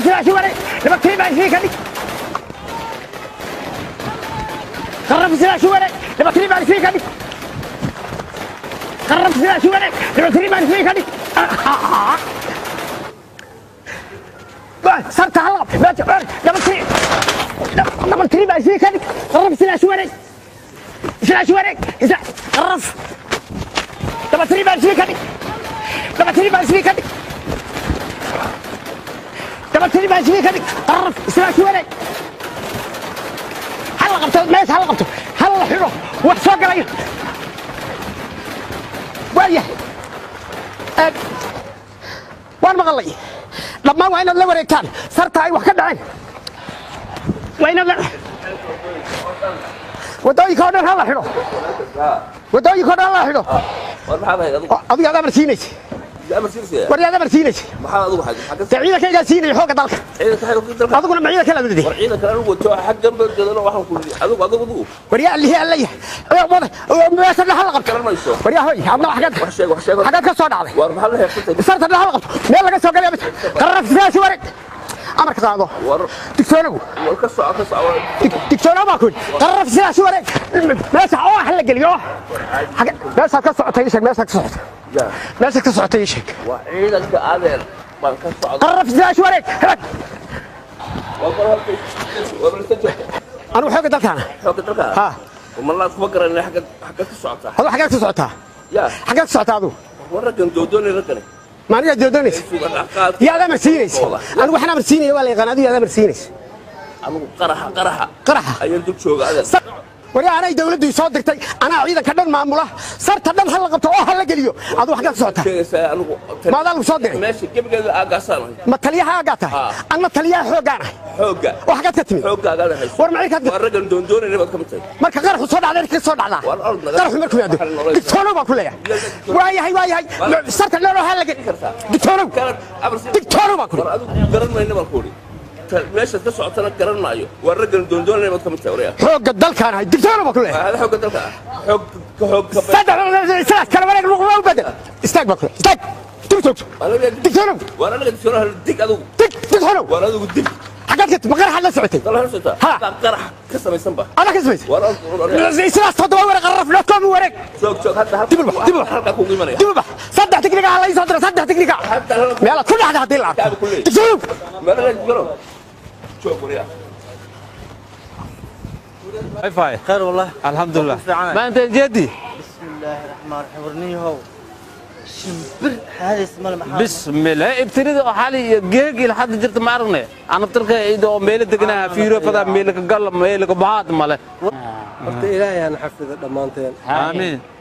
silaashi wareeg nabadkii baa isii ka dhig qarrab silaashi wareeg nabadkii baa isii ka dhig qarrab silaashi wareeg nabadkii baa isii ka dhig sarta halaq nabadkii nabadkii baa isii ka dhig qarrab silaashi wareeg silaashi wareeg qarrab nabadkii baa isii ka dhig nabadkii baa isii ka qabatani baan ismi kadhig qararaf islaas weelay halla qabto mees halla qabto. Halla xidho. Wax soo galayo waayahay aag waan maqalay. Dhammaan waa inaad la wareegtaan. Sarta ay wax ka dhaceen. Waa inaad la waddooyinka oo dhan halla xidho. Wadooyinka oo dhan halla xidho. Adiga aad amar siinaysa siirsiya وري هذا مرسينيش maxaa adigu xagga xagga تعيدك كذا سيني حوق دالك ciidanka xagga dalka أظن معيدك كذا بدي war ciidanka anigu wato xaggan baa jeedana waxaan ku yidhi adigu adigu adigu وريا اللي هي اللي هي. وضع بس اللي حلقت garan mayso وريا هوي. عبنا حاجات wax sheeg wax sheeg حاجات كسر علي war maxaa la heersatay صرت اللي حلقت مين لقى سوق لي قررت فيها شو ورق أمرك قاعدو war دكتورو war ka soco ka soco دكتورو ما كنت قررت فيها شو ورق ماشي آه حلق اليوم حاجة ماشي كسر تيشك ماشي ناسك تصعد يشك وعيدك عذر قرف زي وريك هلك أنا وحق دلك أنا. حق دلك ها. وما حق حق حق تصعد يا. حق تصعد ما نجي دودوني يا ذا مرسينيس. أنا وحنا مرسينيس ولا يقنادي يا ذا مرسينيس. قرحة قرحة. قرحة. Wari anay dawladdu soo dirtay anaa ciidanka dhan maamula. Sarta dhan hal la qabto oo hal la geliyo. Aduu xagga socota sheegaysaa anigu maadaa lagu soo diray meesha gebigeeda aagaasaan ahay ma taliyaha aagaa tahay Ah. anna taliyaha xooggaan ahay. Xoogga oo xaggaad ka timid xooggaaga adeer hayso. War maxay ka waa raggan doondoonayna baad ka mid tahay. Marka qaraxu soo dhacday ka soo dhacdaa. War qaraxu markuu yaado waxaan nolol- digtoono baan ku leeyahay. Waayahay waayahay. War- sarta dhan oo hal la geliyo kartaa. digtoono Garan- amar si- digtoono baan ku war leeyahay ماشي تسعة ترى كرر معيو والرجل دون دون اللي بتكم تقولي حق الدل كان هاي دكتور ما كله هذا حق الدل كان حق حق أستاذ أنا لازم أستاذ كلام عليك مو مو بدل أستاذ ما كله أستاذ. تبي تبي أنا بدي دكتور وأنا اللي دكتور هل ديك أدو. ديك دكتور وأنا أدو ديك حقك أنت ما غيرها لسعتي طلع لسعتي ها. اقترح كسر يسمى أنا كسبت وأنا لازم أستاذ تدوى ورق الرف لا تكون ورق سوق سوق حتى حتى تبي تبي حقك هو يمريا تبي صدح تكنيكا الله يصدر صدح تكنيكا يلا كل احد هذه العاب تبي كل شيء. تبي فاي خير والله. الحمد لله. ما أنت جدي. بسم الله الرحمن الرحيم ورنيه هو. شمبر. هذا اسمه المحل بسم الله ابتدي حالي جيجي لحد جرت ما عرفنا أنا بترك إيدو ميل دقنا فيرو فدا ميل قال ميل بعض ماله. horta ilaahay aan xafido dhammaanteen آمين.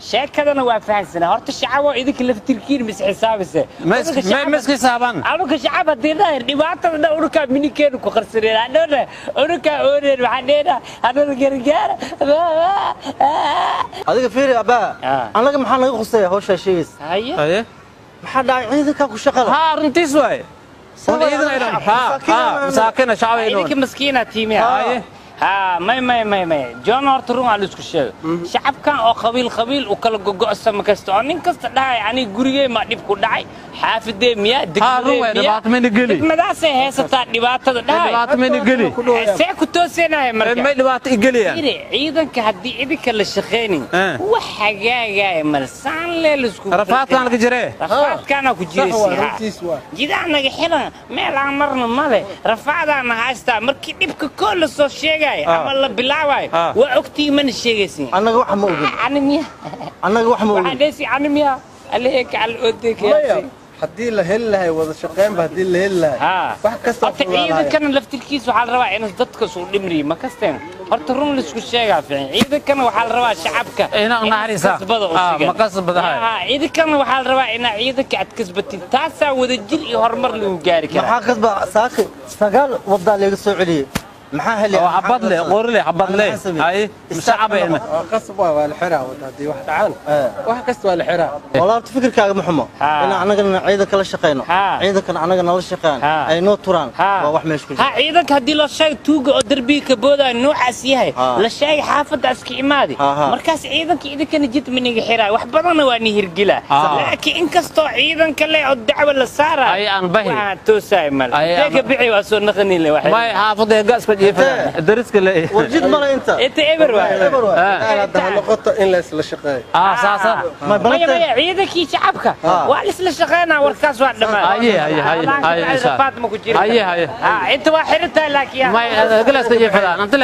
شكله أنا الشعب وإذاك اللي في تركيا مس حساب سه. مس ما مس حسابان. أروك الشعب هذي ده نبات هذا أروك مني كير كخسرين أنا ده أروك أورير بعدين أنا الجر جر. هذيك فير أبا. أنا لك محل لك خصي هو شيء شيء. أيه. أيه. محل لا إذاك أكو شغل. ها رنتيسوي. ها ها مساكنة شعبي. إذاك مسكينة تيمي. أيه. ها aan- مساكن شعب idinka ايدون maskiina tiimiya Haye. ha may may may may john horta run aan isku sheego shacabkan oo qabiil qabiil u kala gogo'sama kasta oo nin kasta dhahay aniga gurigey maa dhib ku dhacay xaafidee miyaa ها رون degmadee miyaa dhibaato mayna geli degmadaasay haysataa dhibaatada dhahay dhibaato mayna geli see ku tooseenahay marka may dhibaato igeliyaan Ire, ciidanka haddii idinka la shaqaynin Eh. wax hagaagaya male saan lee laisku rafaadkan ka jiree rafaadkaana ku sax waa jiraysa runtiis waa jidaa naga xiran meel aan marna male rafaadaana haystaa markii dhibka koo la soo sheegaayo شيء آه. بلاوي آه. وأختي من الشيء أنا روح موجود أنا ميا أنا روح موجود أنا على الأودك هدي له هلا هي بهدي له هلا. آه. واحد كسر أتعيد كان لفت الكيس وحال رواي أنا ضد كسر الأمري ما كستين. هرت رون لسه الشيء قافين وحال رواي شعبك هنا أنا عريسة ما كسر بده ها عيد كان وحال رواي أنا عيد كعد كسب وذا جل يهرمر له جارك ما حاكس بقى ساكي سقال وضع محاهلي عبد لي غور لي عبد لي. هاي؟ مش عبينا قصبة والحرة وتدي واحد عن إيه. واحد قصبة الحرة إيه. والله بتفكر كذا محمد. أنا أنا قلنا عيدا كل الشقينا عيدا كنا أنا قلنا كل الشقينا أي نو تران. واحد مش كل شيء عيدا كدي لا شيء توج أدربي كبودا نو عسيه لا شيء حافظ عسكي مادي. مركز عيدا كيدا كنا جيت من الحرة واحد برضه نواني هرجلا لكن إنك استوى عيدا كلا يودع ولا سارة أي أنا بهي. توسع مال ليك بيع وسون نخني لي واحد ما حافظ يقص jiifada dariska le warjid male inta inta eber waay Eber waay. Ah. Gaal hadda ha noqoto in la isla shaqeeyo ah saasa ma maya balanta maya ciidankii shacabka Ha. waa lisla shaqeynaa warkaas waa dhammaan Haye, haye, haye, haye, insha Allah. faatma ku jira Haye, haye. ha inta waa xiran tahay laakiin may galaaska jiifada anta